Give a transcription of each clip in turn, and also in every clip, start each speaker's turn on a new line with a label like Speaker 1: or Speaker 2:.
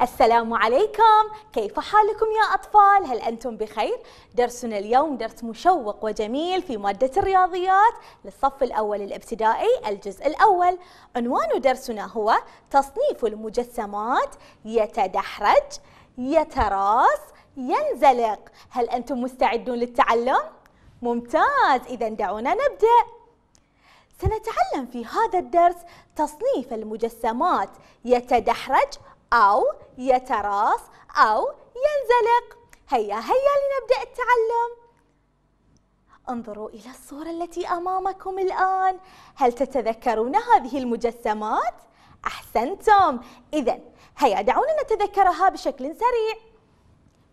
Speaker 1: السلام عليكم. كيف حالكم يا أطفال؟ هل أنتم بخير؟ درسنا اليوم درس مشوق وجميل في مادة الرياضيات للصف الأول الابتدائي الجزء الأول. عنوان درسنا هو تصنيف المجسمات يتدحرج يتراص ينزلق. هل أنتم مستعدون للتعلم؟ ممتاز. إذا دعونا نبدأ. سنتعلم في هذا الدرس تصنيف المجسمات يتدحرج أو يتراص أو ينزلق. هيا هيا لنبدأ التعلم. انظروا إلى الصورة التي أمامكم الآن. هل تتذكرون هذه المجسمات؟ أحسنتم. إذا هيا دعونا نتذكرها بشكل سريع.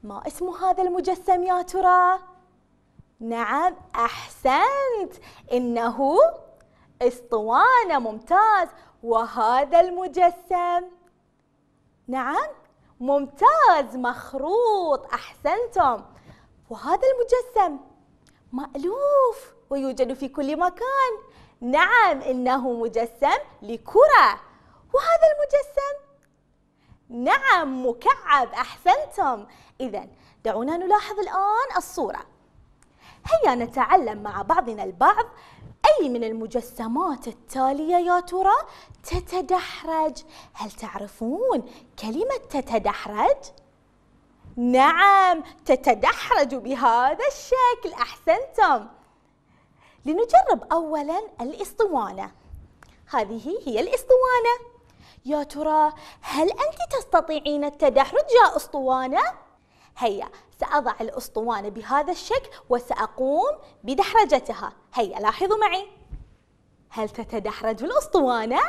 Speaker 1: ما اسم هذا المجسم يا ترى؟ نعم أحسنت. إنه اسطوانة ممتاز. وهذا المجسم. نعم. ممتاز مخروط. أحسنتم. وهذا المجسم مألوف ويوجد في كل مكان. نعم إنه مجسم لكرة. وهذا المجسم نعم مكعب. أحسنتم. إذا دعونا نلاحظ الآن الصورة. هيا نتعلم مع بعضنا البعض أي من المجسمات التالية يا ترى تتدحرج هل تعرفون كلمة تتدحرج؟ نعم تتدحرج بهذا الشكل أحسنتم لنجرب أولا الإسطوانة هذه هي الإسطوانة يا ترى هل أنت تستطيعين التدحرج يا أسطوانة؟ هيا سأضع الأسطوانة بهذا الشكل وسأقوم بدحرجتها. هيا لاحظوا معي؟ هل تتدحرج الأسطوانة؟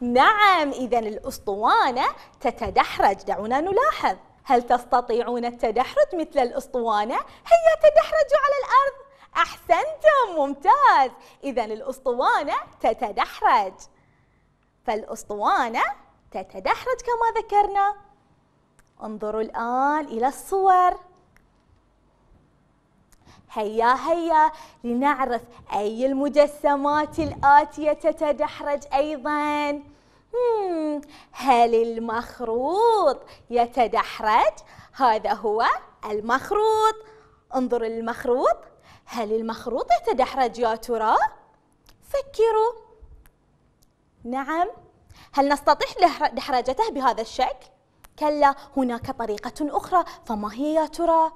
Speaker 1: نعم إذا الأسطوانة تتدحرج. دعونا نلاحظ. هل تستطيعون التدحرج مثل الأسطوانة؟ هيا تدحرجوا على الأرض. أحسنتم ممتاز. إذا الأسطوانة تتدحرج. فالأسطوانة تتدحرج كما ذكرنا. انظروا الآن إلى الصور هيا هيا لنعرف أي المجسمات الآتية تتدحرج أيضا هل المخروط يتدحرج؟ هذا هو المخروط انظر المخروط هل المخروط يتدحرج يا ترى؟ فكروا نعم هل نستطيع دحرجته بهذا الشكل؟ كلا هناك طريقة أخرى. فما هي يا ترى؟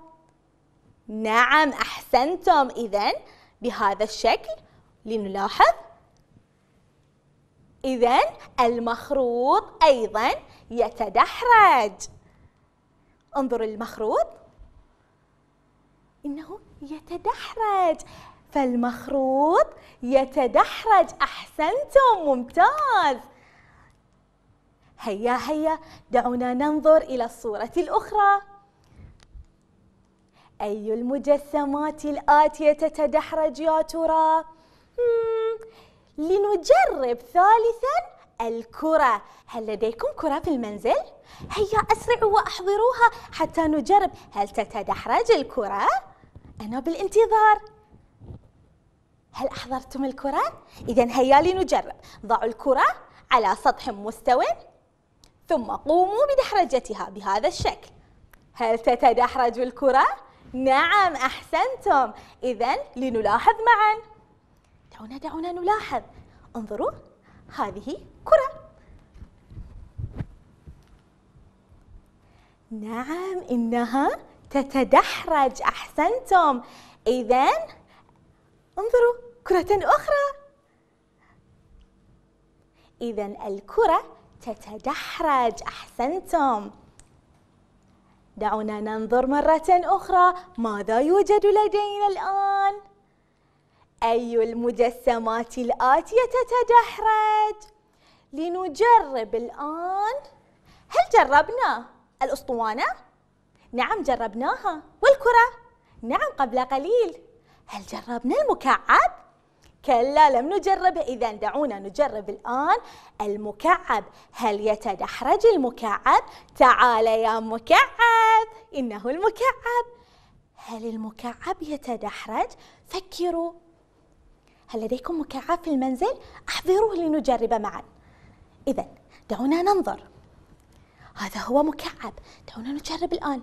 Speaker 1: نعم أحسنتم. إذا بهذا الشكل لنلاحظ. إذا المخروط أيضا يتدحرج. انظر المخروط. إنه يتدحرج. فالمخروط يتدحرج. أحسنتم. ممتاز. هيا هيا دعونا ننظر إلى الصورة الأخرى أي المجسمات الآتية تتدحرج يا ترى؟ لنجرب ثالثا الكرة هل لديكم كرة في المنزل؟ هيا أسرعوا وأحضروها حتى نجرب هل تتدحرج الكرة؟ أنا بالانتظار هل أحضرتم الكرة؟ إذا هيا لنجرب ضعوا الكرة على سطح مستوٍ ثم قوموا بدحرجتها بهذا الشكل. هل تتدحرج الكرة؟ نعم أحسنتم. إذا لنلاحظ معا. دعونا دعونا نلاحظ. انظروا هذه كرة. نعم إنها تتدحرج. أحسنتم. إذا انظروا كرة أخرى. إذا الكرة تتدحرج أحسنتم دعونا ننظر مرة أخرى ماذا يوجد لدينا الآن؟ أي المجسمات الآتية تتدحرج؟ لنجرب الآن هل جربنا الأسطوانة؟ نعم جربناها والكرة؟ نعم قبل قليل هل جربنا المكعب؟ كلا لم نجربه إذا دعونا نجرب الآن المكعب. هل يتدحرج المكعب؟ تعال يا مكعب. إنه المكعب. هل المكعب يتدحرج؟ فكروا. هل لديكم مكعب في المنزل؟ أحضروه لنجرب معا. إذا دعونا ننظر. هذا هو مكعب. دعونا نجرب الآن.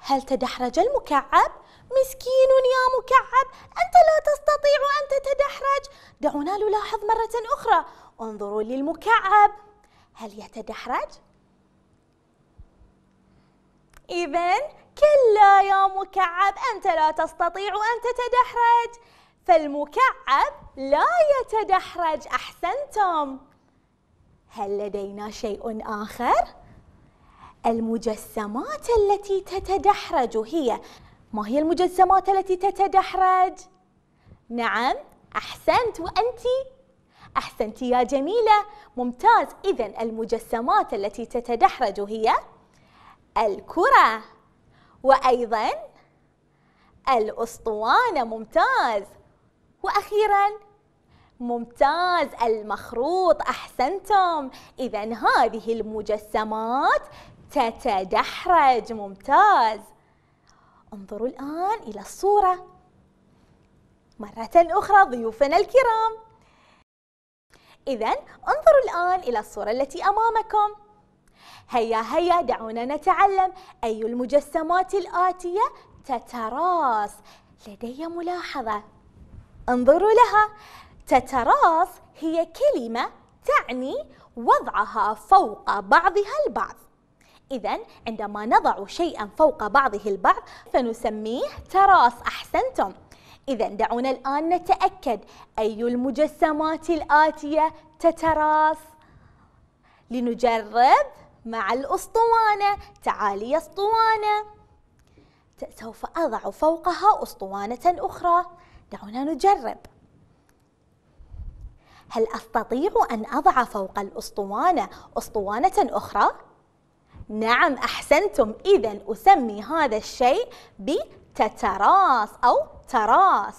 Speaker 1: هل تدحرج المكعب؟ مسكين يا مكعب أنت لا تستطيع أن تتدحرج. دعونا نلاحظ مرة أخرى. انظروا للمكعب. هل يتدحرج؟ إذا كلا يا مكعب أنت لا تستطيع أن تتدحرج. فالمكعب لا يتدحرج أحسنتم. هل لدينا شيء آخر؟ المجسمات التي تتدحرج هي ما هي المجسمات التي تتدحرج؟ نعم أحسنت وأنت؟ أحسنت يا جميلة. ممتاز. إذا المجسمات التي تتدحرج هي الكرة وأيضا الأسطوانة. ممتاز. وأخيرا ممتاز. المخروط. أحسنتم. إذا هذه المجسمات تتدحرج. ممتاز. انظروا الآن إلى الصورة. مرة أخرى ضيوفنا الكرام. إذا انظروا الآن إلى الصورة التي أمامكم. هيا هيا دعونا نتعلم. أي المجسمات الآتية تتراص لدي ملاحظة. انظروا لها. تتراص هي كلمة تعني وضعها فوق بعضها البعض. إذا عندما نضع شيئا فوق بعضه البعض فنسميه تراص أحسنتم. إذا دعونا الآن نتأكد أي المجسمات الآتية تتراص لنجرب مع الأسطوانة. تعالي أسطوانة. سوف أضع فوقها أسطوانة أخرى. دعونا نجرب. هل أستطيع أن أضع فوق الأسطوانة أسطوانة أخرى؟ نعم أحسنتم. إذا أسمي هذا الشيء بتتراص أو تراص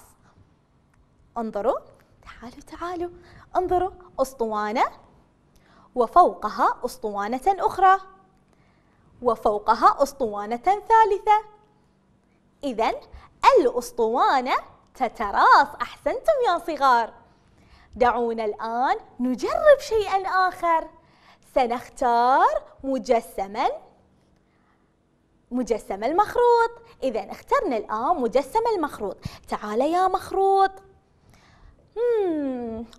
Speaker 1: انظروا تعالوا تعالوا. انظروا أسطوانة. وفوقها أسطوانة أخرى. وفوقها أسطوانة ثالثة. إذا الأسطوانة تتراص أحسنتم يا صغار. دعونا الآن نجرب شيئا آخر. سنختار مجسما مجسم المخروط. إذا اخترنا الآن مجسم المخروط. تعال يا مخروط.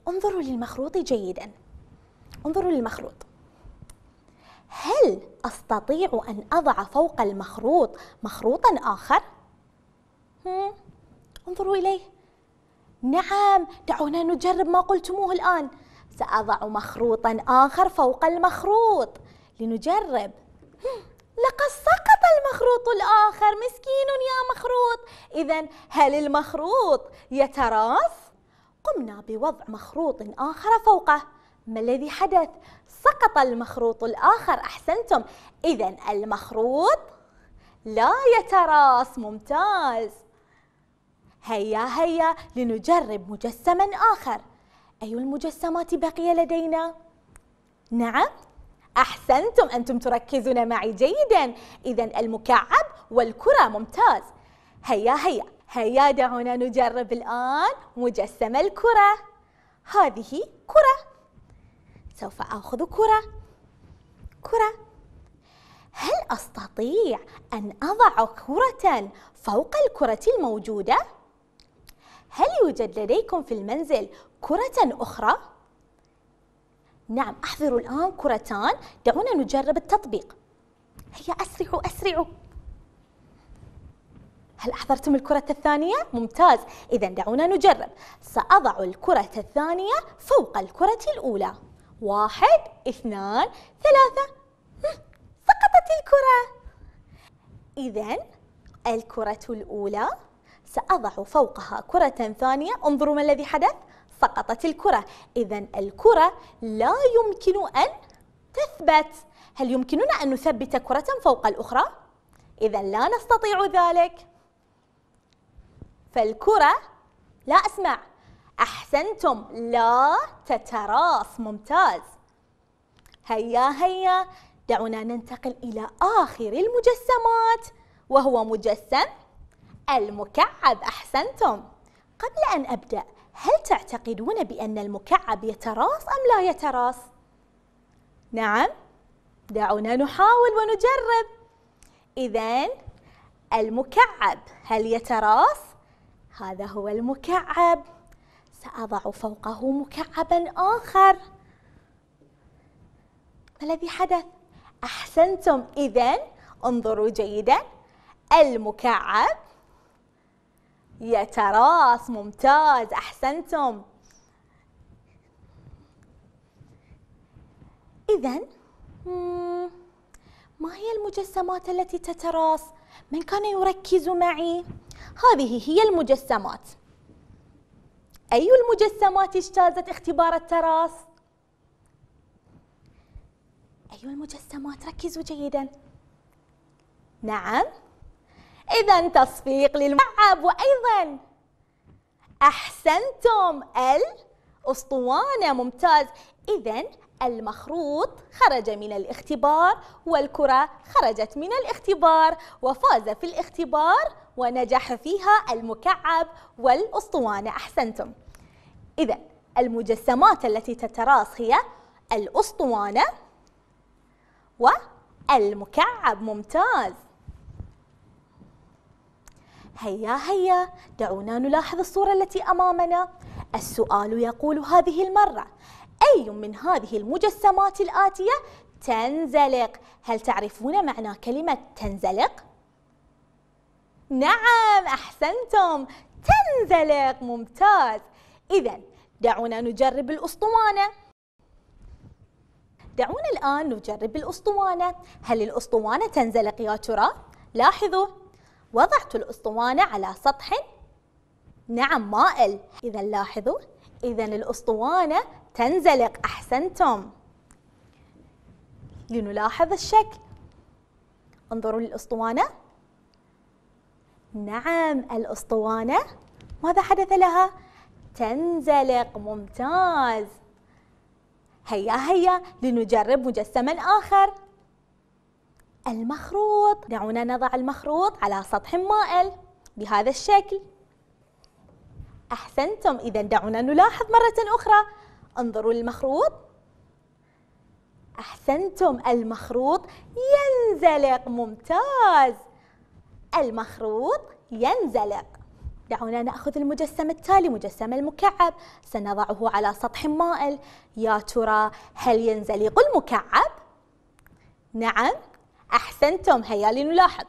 Speaker 1: انظروا للمخروط جيدا. انظروا للمخروط. هل أستطيع أن أضع فوق المخروط مخروطا آخر؟ انظروا إليه. نعم دعونا نجرب ما قلتموه الآن. سأضع مخروطا آخر فوق المخروط لنجرب. لقد سقط المخروط الآخر مسكين يا مخروط. إذا هل المخروط يتراص؟ قمنا بوضع مخروط آخر فوقه. ما الذي حدث؟ سقط المخروط الآخر أحسنتم. إذا المخروط لا يتراص ممتاز. هيا هيا لنجرب مجسما آخر. أي المجسمات بقي لدينا؟ نعم أحسنتم أنتم تركزون معي جيدا. إذا المكعب والكرة ممتاز. هيا هيا هيا دعونا نجرب الآن مجسم الكرة. هذه كرة. سوف آخذ كرة. كرة. هل أستطيع أن أضع كرة فوق الكرة الموجودة؟ هل يوجد لديكم في المنزل كرة أخرى؟ نعم أحضروا الآن كرتان دعونا نجرب التطبيق. هيا أسرعوا أسرعوا. هل أحضرتم الكرة الثانية؟ ممتاز. إذا دعونا نجرب. سأضع الكرة الثانية فوق الكرة الأولى. واحد اثنان ثلاثة. سقطت الكرة. إذا الكرة الأولى سأضع فوقها كرة ثانية. انظروا ما الذي حدث. سقطت الكرة. إذا الكرة لا يمكن أن تثبت. هل يمكننا أن نثبت كرة فوق الأخرى؟ إذا لا نستطيع ذلك. فالكرة لا أسمع. أحسنتم. لا تتراص ممتاز. هيا هيا. دعونا ننتقل إلى آخر المجسمات وهو مجسم المكعب أحسنتم. قبل أن أبدأ هل تعتقدون بأن المكعب يتراص أم لا يتراص؟ نعم. دعونا نحاول ونجرب. إذا المكعب هل يتراص؟ هذا هو المكعب. سأضع فوقه مكعبا آخر. ما الذي حدث؟ أحسنتم. إذا انظروا جيدا. المكعب يتراص ممتاز أحسنتم إذا ما هي المجسمات التي تتراص؟ من كان يركز معي؟ هذه هي المجسمات أي المجسمات اجتازت اختبار التراص؟ أي المجسمات ركزوا جيدا نعم إذا تصفيق للمعب وأيضا أحسنتم الأسطوانة ممتاز. إذا المخروط خرج من الاختبار والكرة خرجت من الاختبار وفاز في الاختبار ونجح فيها المكعب والأسطوانة. أحسنتم. إذا المجسمات التي تتراص هي الأسطوانة والمكعب. ممتاز. هيا هيا. دعونا نلاحظ الصورة التي أمامنا. السؤال يقول هذه المرة أي من هذه المجسمات الآتية تنزلق؟ هل تعرفون معنى كلمة تنزلق؟ نعم أحسنتم. تنزلق ممتاز. إذا دعونا نجرب الأسطوانة. دعونا الآن نجرب الأسطوانة. هل الأسطوانة تنزلق يا ترى؟ لاحظوا. وضعت الأسطوانة على سطح نعم مائل. إذا لاحظوا إذا الأسطوانة تنزلق. أحسنتم. لنلاحظ الشكل. انظروا للأسطوانة. نعم الأسطوانة ماذا حدث لها؟ تنزلق. ممتاز. هيا هيا لنجرب مجسما آخر. المخروط. دعونا نضع المخروط على سطح مائل بهذا الشكل. أحسنتم. إذا دعونا نلاحظ مرة أخرى. انظروا للمخروط. أحسنتم. المخروط ينزلق. ممتاز. المخروط ينزلق. دعونا نأخذ المجسم التالي مجسم المكعب. سنضعه على سطح مائل. يا ترى هل ينزلق المكعب؟ نعم. أحسنتم هيا لنلاحظ.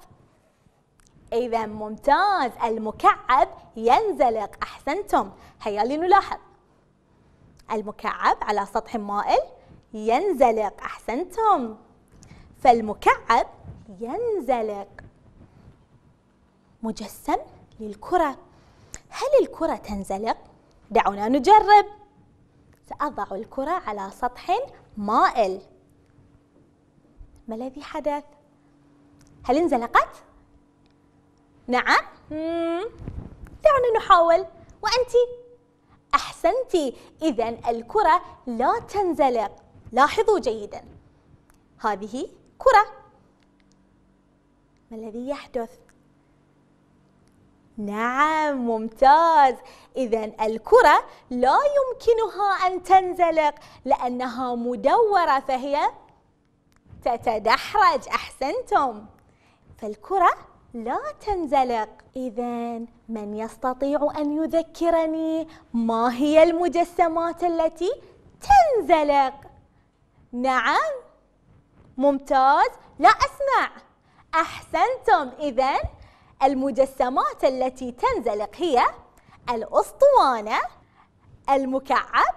Speaker 1: إذا ممتاز المكعب ينزلق. أحسنتم هيا لنلاحظ. المكعب على سطح مائل ينزلق. أحسنتم. فالمكعب ينزلق. مجسم للكرة. هل الكرة تنزلق؟ دعونا نجرب. سأضع الكرة على سطح مائل. ما الذي حدث؟ هل انزلقت؟ نعم؟ دعونا نحاول وأنت؟ أحسنتي إذا الكرة لا تنزلق لاحظوا جيدا هذه كرة ما الذي يحدث؟ نعم ممتاز إذا الكرة لا يمكنها أن تنزلق لأنها مدورة فهي تتدحرج أحسنتم. فالكرة لا تنزلق. إذا من يستطيع أن يذكرني؟ ما هي المجسمات التي تنزلق؟ نعم. ممتاز. لا أسمع. أحسنتم. إذا المجسمات التي تنزلق هي الأسطوانة المكعب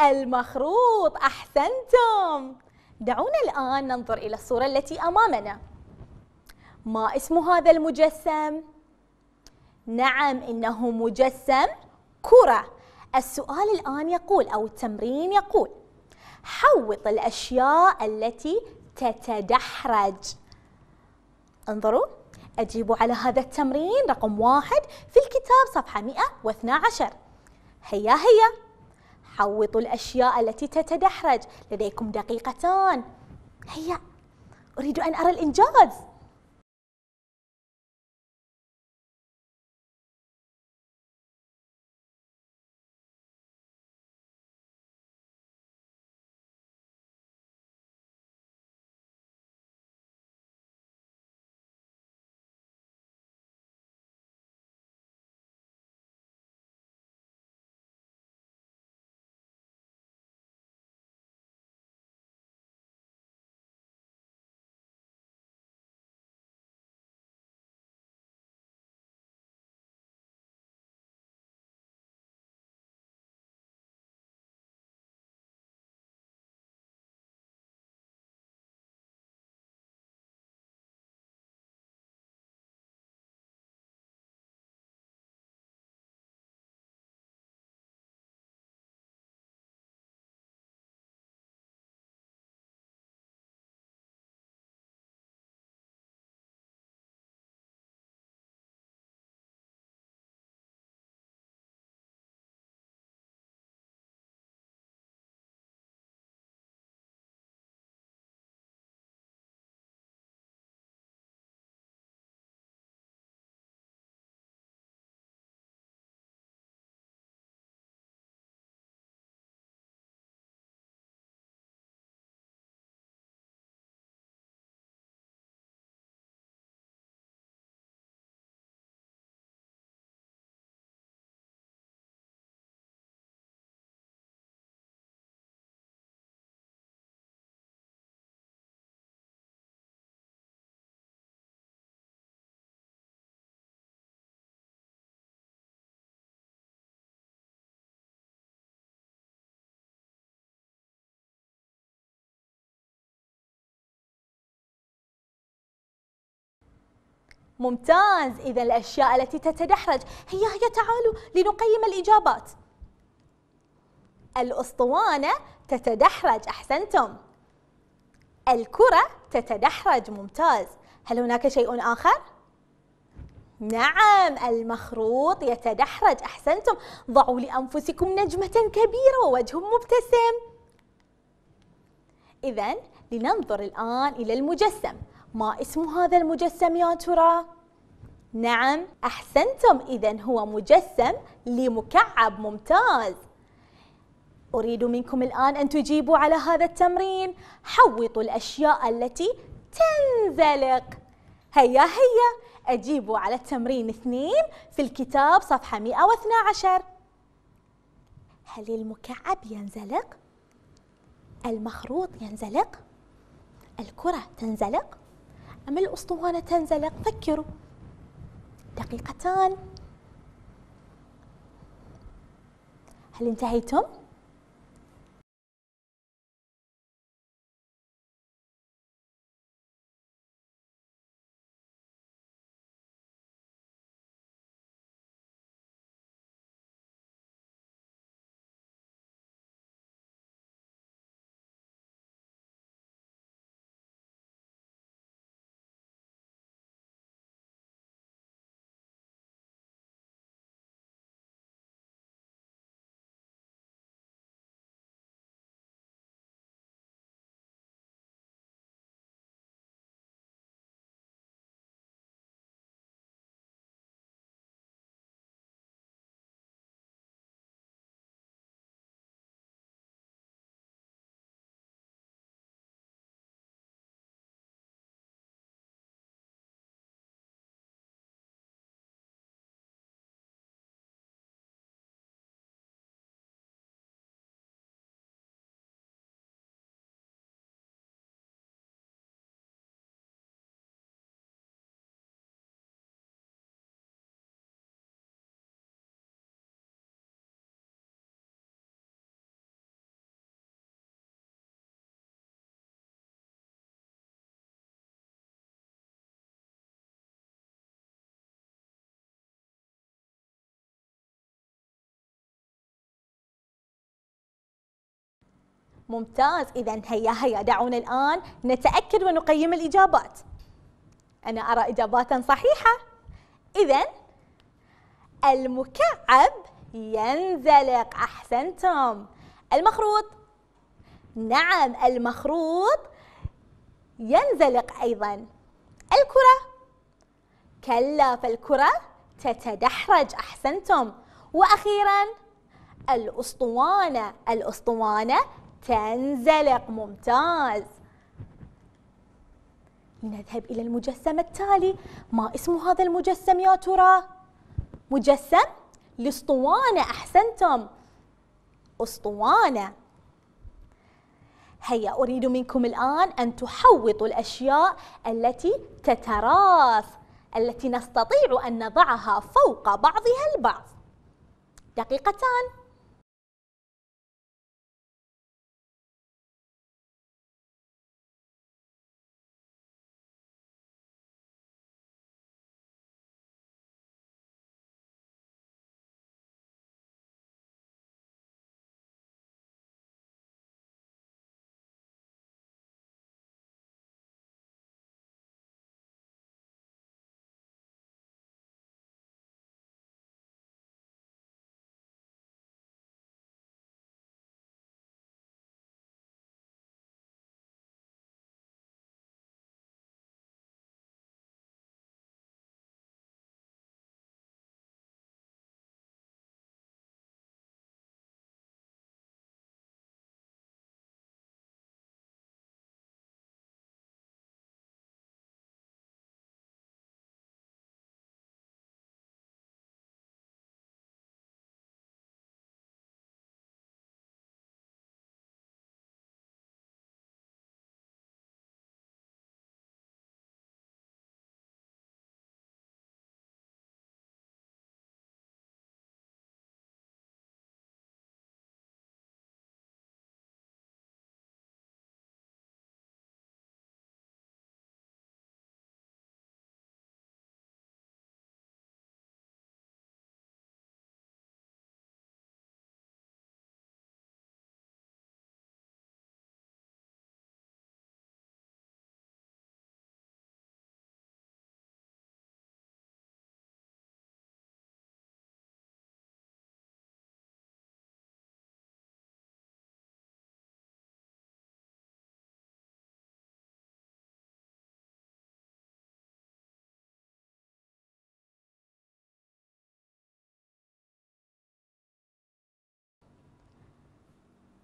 Speaker 1: المخروط. أحسنتم. دعونا الآن ننظر إلى الصورة التي أمامنا. ما اسم هذا المجسم؟ نعم إنه مجسم كرة. السؤال الآن يقول أو التمرين يقول حوط الأشياء التي تتدحرج. انظروا أجيبوا على هذا التمرين رقم واحد في الكتاب صفحة 112 هيا هيا. حوطوا الأشياء التي تتدحرج. لديكم دقيقتان. هيا. أريد أن أرى الإنجاز. ممتاز. إذا الأشياء التي تتدحرج هيا هيا تعالوا لنقيم الإجابات. الأسطوانة تتدحرج. أحسنتم. الكرة تتدحرج. ممتاز. هل هناك شيء آخر؟ نعم. المخروط يتدحرج. أحسنتم. ضعوا لأنفسكم نجمة كبيرة ووجه مبتسم. إذا لننظر الآن إلى المجسم. ما اسم هذا المجسم يا ترى؟ نعم أحسنتم إذا هو مجسم لمكعب ممتاز أريد منكم الآن أن تجيبوا على هذا التمرين حوطوا الأشياء التي تنزلق هيا هيا أجيبوا على التمرين اثنين في الكتاب صفحة 112 هل المكعب ينزلق؟ المخروط ينزلق؟ الكرة تنزلق؟ أم الأسطوانة تنزلق؟ فكروا دقيقتان هل انتهيتم؟ ممتاز. إذا هيا هيا دعونا الآن نتأكد ونقيم الإجابات. أنا أرى إجابات صحيحة. إذا المكعب ينزلق. أحسنتم. المخروط؟ نعم المخروط ينزلق أيضا. الكرة؟ كلا فالكرة تتدحرج. أحسنتم. وأخيرا الأسطوانة. الأسطوانة تنزلق ممتاز. لنذهب إلى المجسم التالي. ما اسم هذا المجسم يا ترى؟ مجسم الاسطوانة أحسنتم. أسطوانة. هيا أريد منكم الآن أن تحوطوا الأشياء التي تتراص التي نستطيع أن نضعها فوق بعضها البعض. دقيقتان.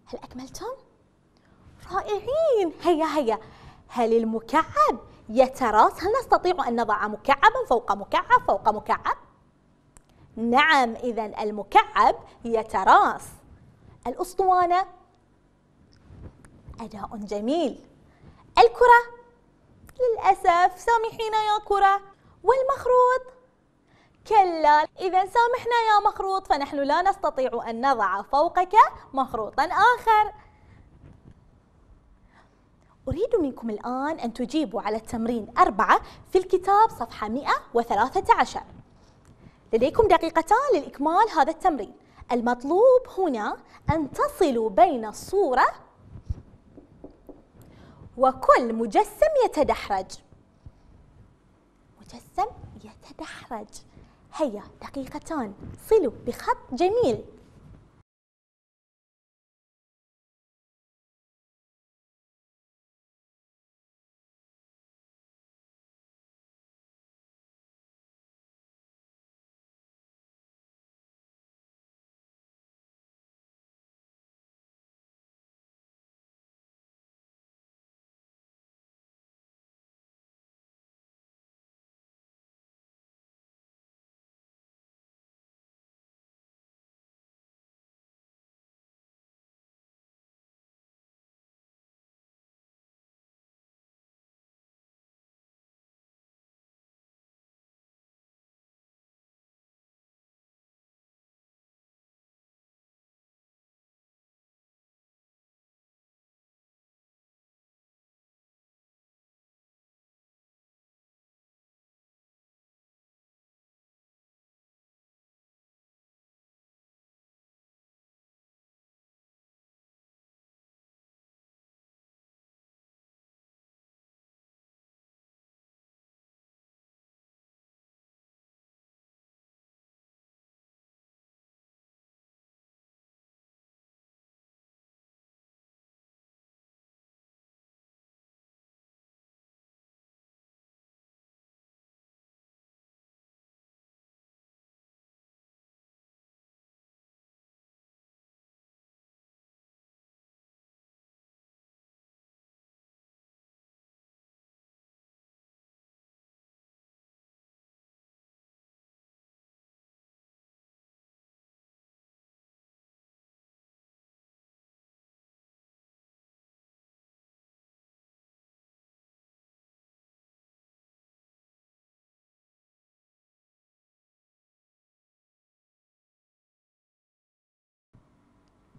Speaker 1: هل أكملتم؟ رائعين. هيا هيا. هل المكعب يتراص؟ هل نستطيع أن نضع مكعبا فوق مكعب فوق مكعب؟ نعم إذا المكعب يتراص الأسطوانة. أداء جميل. الكرة. للأسف سامحينا يا كرة. والمخروط. كلا. إذا سامحنا يا مخروط فنحن لا نستطيع أن نضع فوقك مخروطا آخر. أريد منكم الآن أن تجيبوا على التمرين أربعة في الكتاب صفحة 113 لديكم دقيقتان للإكمال هذا التمرين. المطلوب هنا أن تصلوا بين الصورة وكل مجسم يتدحرج. مجسم يتدحرج. هيا دقيقتان. صلوا بخط جميل.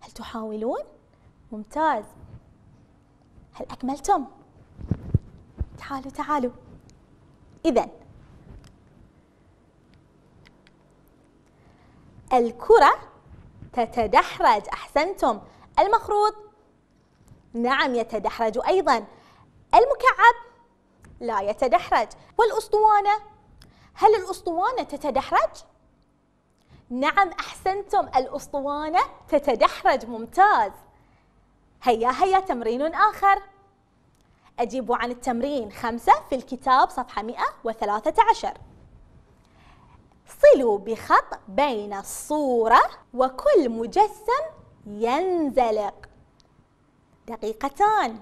Speaker 1: هل تحاولون؟ ممتاز. هل أكملتم؟ تعالوا تعالوا. إذا الكرة تتدحرج. أحسنتم. المخروط؟ نعم يتدحرج أيضا. المكعب؟ لا يتدحرج. والأسطوانة؟ هل الأسطوانة تتدحرج؟ نعم أحسنتم. الأسطوانة تتدحرج. ممتاز. هيا هيا تمرين آخر. أجيبوا عن التمرين. خمسة في الكتاب صفحة 113 صلوا بخط بين الصورة وكل مجسم ينزلق. دقيقتان.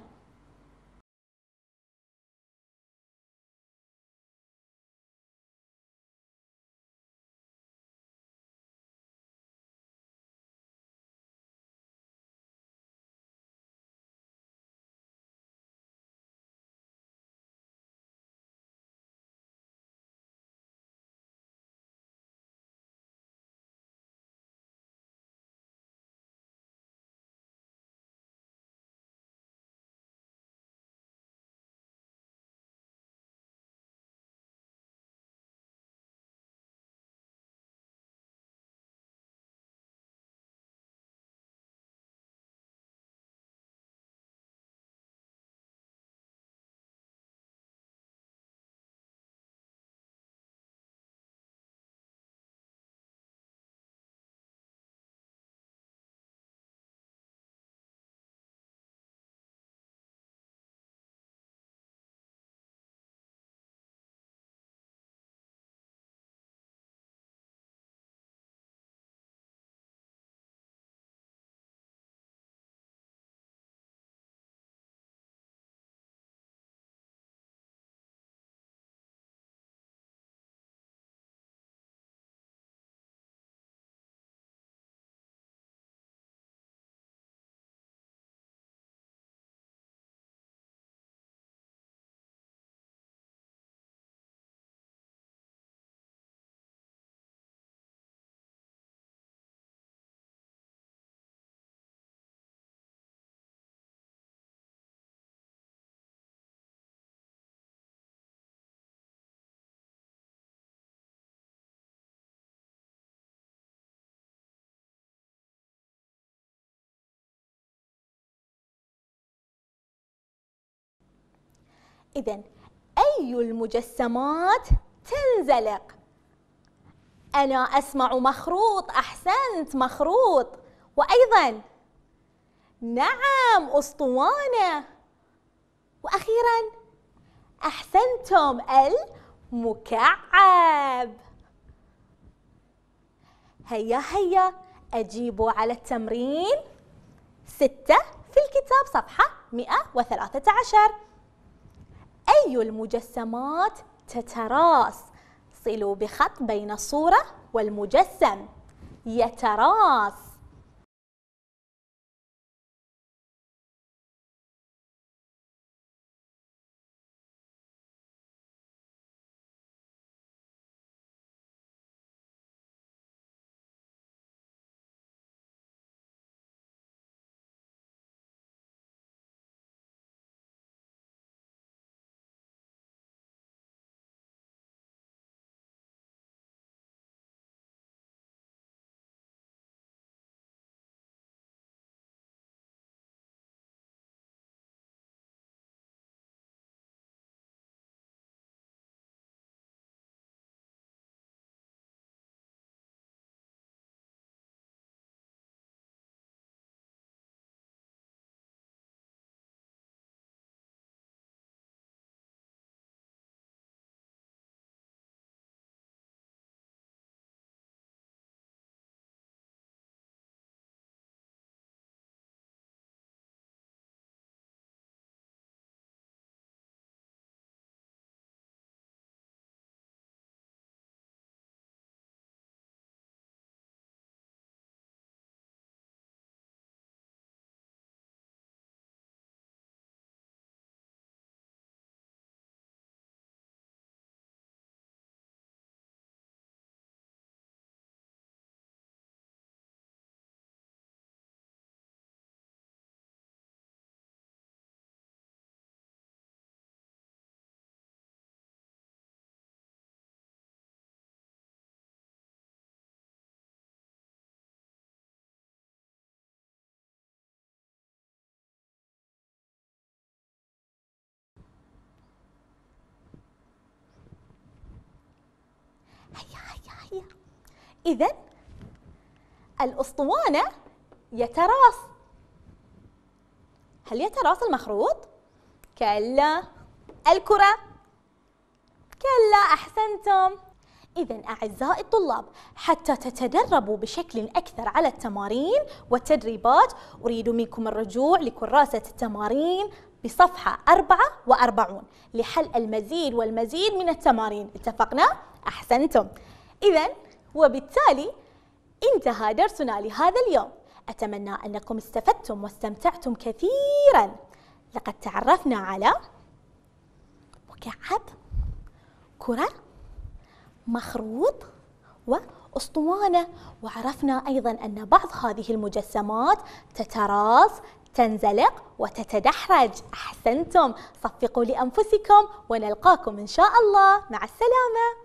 Speaker 1: إذا أي المجسمات تنزلق. أنا أسمع مخروط أحسنت مخروط. وأيضا نعم أسطوانة. وأخيرا أحسنتم المكعب. هيا هيا أجيبوا على التمرين ستة في الكتاب صفحة 113 أي المجسمات تتراص صلوا بخط بين الصورة والمجسم. يتراص هيا إذا الأسطوانة يتراص هل يتراص المخروط؟ كلا. الكرة؟ كلا أحسنتم. إذا أعزائي الطلاب حتى تتدربوا بشكل أكثر على التمارين والتدريبات أريد منكم الرجوع لكراسة التمارين بصفحة 44 لحل المزيد والمزيد من التمارين. اتفقنا؟ أحسنتم. إذا وبالتالي انتهى درسنا لهذا اليوم. أتمنى أنكم استفدتم واستمتعتم كثيرا. لقد تعرفنا على مكعب كرة مخروط وأسطوانة. وعرفنا أيضا أن بعض هذه المجسمات تتراص تنزلق وتتدحرج. أحسنتم. صفقوا لأنفسكم ونلقاكم إن شاء الله. مع السلامة.